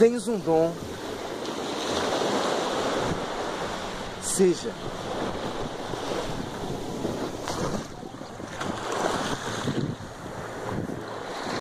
tens um dom, seja.